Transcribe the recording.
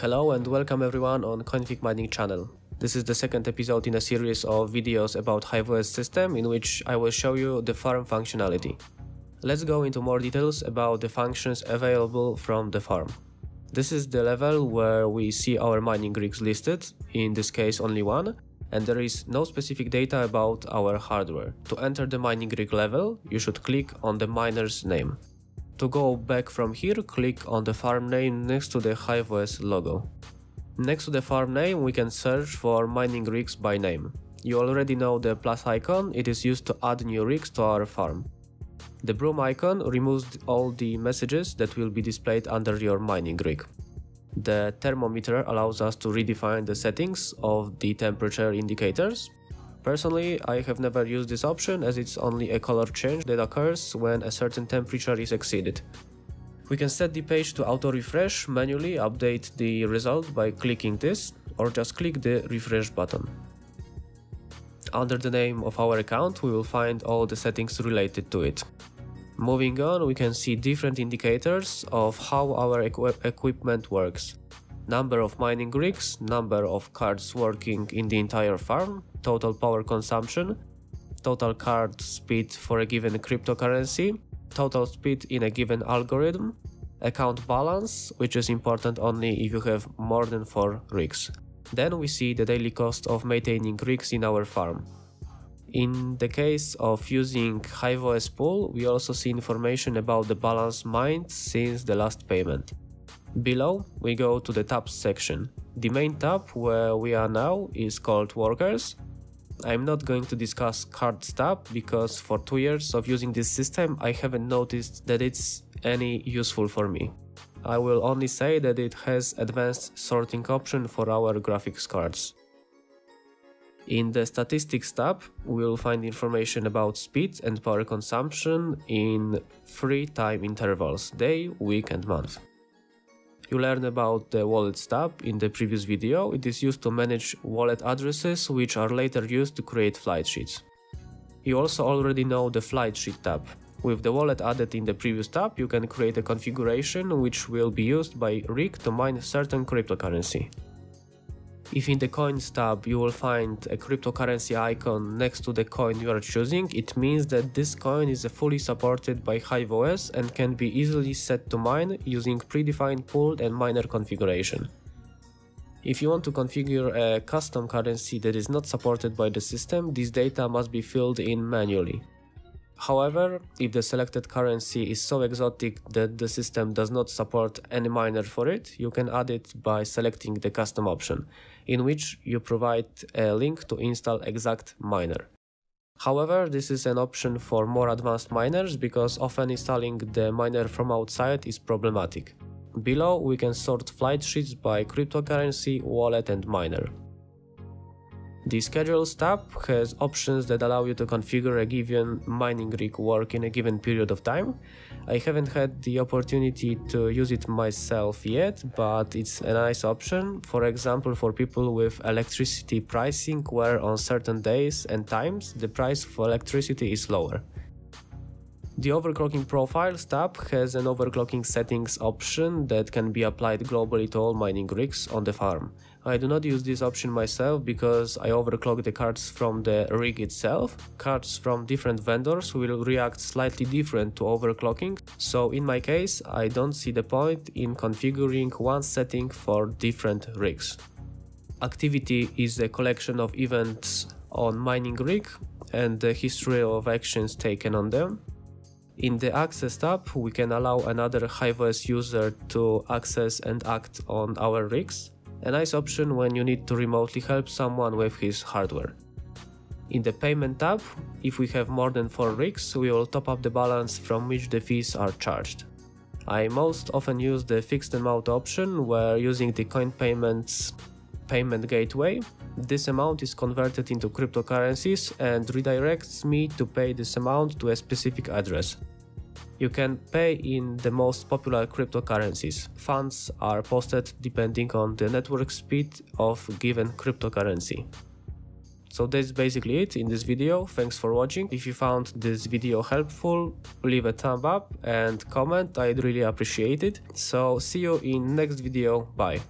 Hello and welcome everyone on Coinfig Mining channel. This is the second episode in a series of videos about HiveOS system in which I will show you the farm functionality. Let's go into more details about the functions available from the farm. This is the level where we see our mining rigs listed, in this case only one, and there is no specific data about our hardware. To enter the mining rig level, you should click on the miner's name. To go back from here, click on the farm name next to the HiveOS logo. Next to the farm name, we can search for mining rigs by name. You already know the plus icon, it is used to add new rigs to our farm. The broom icon removes all the messages that will be displayed under your mining rig. The thermometer allows us to redefine the settings of the temperature indicators. Personally, I have never used this option as it's only a color change that occurs when a certain temperature is exceeded. We can set the page to auto refresh, manually update the result by clicking this or just click the refresh button. Under the name of our account we will find all the settings related to it. Moving on, we can see different indicators of how our equi equipment works. Number of mining rigs, number of cards working in the entire farm, total power consumption, total card speed for a given cryptocurrency, total speed in a given algorithm, account balance, which is important only if you have more than 4 rigs. Then we see the daily cost of maintaining rigs in our farm. In the case of using HiveOS pool, we also see information about the balance mined since the last payment. Below, we go to the tabs section. The main tab where we are now is called Workers. I'm not going to discuss Cards tab because for two years of using this system I haven't noticed that it's any useful for me. I will only say that it has advanced sorting option for our graphics cards. In the Statistics tab, we will find information about speed and power consumption in three time intervals day, week and month. You learned about the Wallets tab in the previous video. It is used to manage wallet addresses which are later used to create flight sheets. You also already know the flight sheet tab. With the wallet added in the previous tab, you can create a configuration which will be used by rig to mine certain cryptocurrency. If in the coins tab you will find a cryptocurrency icon next to the coin you are choosing, it means that this coin is fully supported by HiveOS and can be easily set to mine using predefined pooled and miner configuration. If you want to configure a custom currency that is not supported by the system, this data must be filled in manually. However, if the selected currency is so exotic that the system does not support any miner for it, you can add it by selecting the custom option, in which you provide a link to install exact miner. However, this is an option for more advanced miners because often installing the miner from outside is problematic. Below we can sort flight sheets by cryptocurrency, wallet and miner. The Schedules tab has options that allow you to configure a given mining rig work in a given period of time. I haven't had the opportunity to use it myself yet, but it's a nice option, for example for people with electricity pricing where on certain days and times the price for electricity is lower. The Overclocking Profiles tab has an overclocking settings option that can be applied globally to all mining rigs on the farm. I do not use this option myself because I overclock the cards from the rig itself. Cards from different vendors will react slightly different to overclocking, so in my case I don't see the point in configuring one setting for different rigs. Activity is a collection of events on mining rig and the history of actions taken on them. In the Access tab, we can allow another HiveOS user to access and act on our rigs, a nice option when you need to remotely help someone with his hardware. In the Payment tab, if we have more than 4 rigs, we will top up the balance from which the fees are charged. I most often use the fixed amount option where using the CoinPayments payment gateway, this amount is converted into cryptocurrencies and redirects me to pay this amount to a specific address. You can pay in the most popular cryptocurrencies. Funds are posted depending on the network speed of given cryptocurrency. So that's basically it in this video, thanks for watching. If you found this video helpful, leave a thumb up and comment, I'd really appreciate it. So see you in next video, bye.